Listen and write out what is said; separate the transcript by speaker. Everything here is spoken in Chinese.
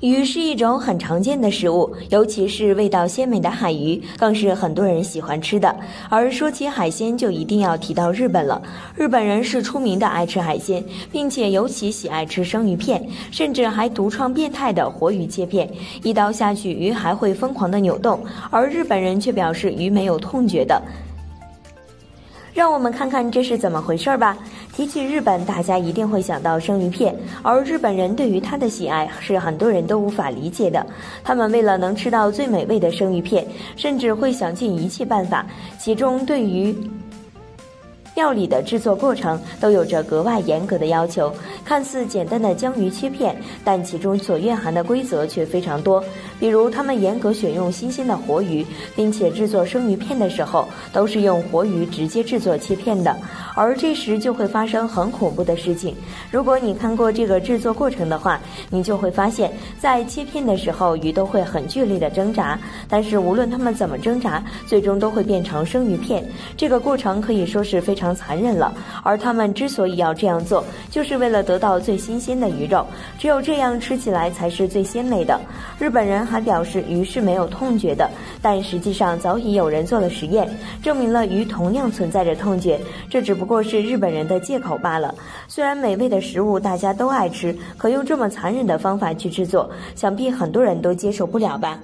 Speaker 1: 鱼是一种很常见的食物，尤其是味道鲜美的海鱼，更是很多人喜欢吃的。而说起海鲜，就一定要提到日本了。日本人是出名的爱吃海鲜，并且尤其喜爱吃生鱼片，甚至还独创变态的活鱼切片，一刀下去，鱼还会疯狂的扭动，而日本人却表示鱼没有痛觉的。让我们看看这是怎么回事儿吧。提起日本，大家一定会想到生鱼片，而日本人对于它的喜爱是很多人都无法理解的。他们为了能吃到最美味的生鱼片，甚至会想尽一切办法，其中对于。料理的制作过程都有着格外严格的要求，看似简单的将鱼切片，但其中所蕴含的规则却非常多。比如，他们严格选用新鲜的活鱼，并且制作生鱼片的时候都是用活鱼直接制作切片的。而这时就会发生很恐怖的事情。如果你看过这个制作过程的话，你就会发现，在切片的时候，鱼都会很剧烈的挣扎，但是无论他们怎么挣扎，最终都会变成生鱼片。这个过程可以说是非常常。残忍了，而他们之所以要这样做，就是为了得到最新鲜的鱼肉，只有这样吃起来才是最鲜美的。日本人还表示鱼是没有痛觉的，但实际上早已有人做了实验，证明了鱼同样存在着痛觉，这只不过是日本人的借口罢了。虽然美味的食物大家都爱吃，可用这么残忍的方法去制作，想必很多人都接受不了吧。